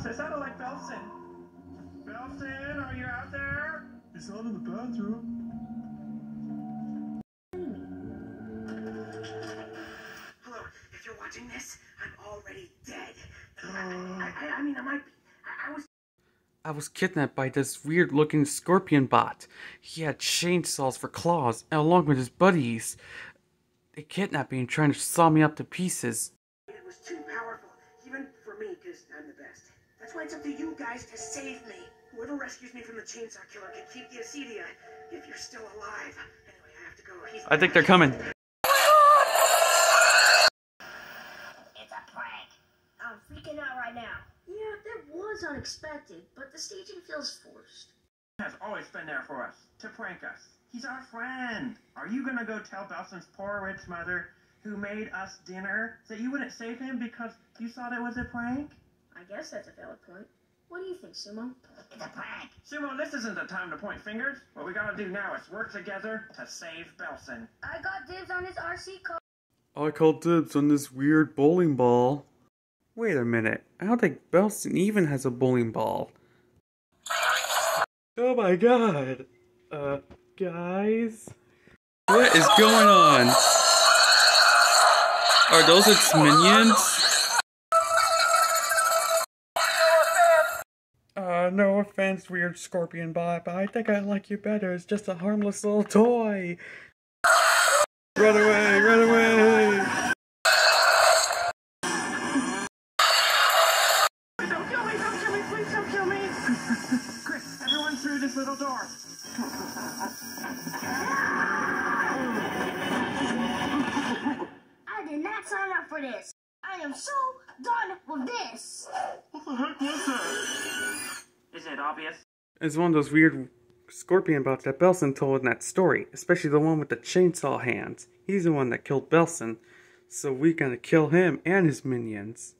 Belson! Belson, are you out there? He's out in the bathroom. Hello, if you're watching this, I'm already dead. I, uh. I, I mean, I might be. I, I was. I was kidnapped by this weird looking scorpion bot. He had chainsaws for claws, and along with his buddies. They kidnapped me and trying to saw me up to pieces. It was too powerful, even for me, because I'm the best. That's why it's up to you guys to save me. Whoever rescues me from the chainsaw killer can keep the acedia if you're still alive. Anyway, I have to go. He's I think they're coming. It's a prank. I'm freaking out right now. Yeah, that was unexpected, but the staging feels forced. has always been there for us, to prank us. He's our friend. Are you gonna go tell Belson's poor rich mother, who made us dinner, that you wouldn't save him because you thought it was a prank? I guess that's a valid point. What do you think, Sumo? It's a prank. Sumo, this isn't the time to point fingers. What we gotta do now is work together to save Belson. I got dibs on his RC car. I called dibs on this weird bowling ball. Wait a minute. I don't think Belson even has a bowling ball. Oh my god. Uh, guys? What is going on? Are those its minions? Uh, no offense, weird scorpion bot, but I think I like you better. It's just a harmless little toy. Run away, run away! Don't kill me, don't kill me, please don't kill me! Chris, everyone through this little door. I did not sign up for this. I am so done with this. What the heck was that? It obvious? It's one of those weird scorpion bots that Belson told in that story, especially the one with the chainsaw hands. He's the one that killed Belson, so we gotta kill him and his minions.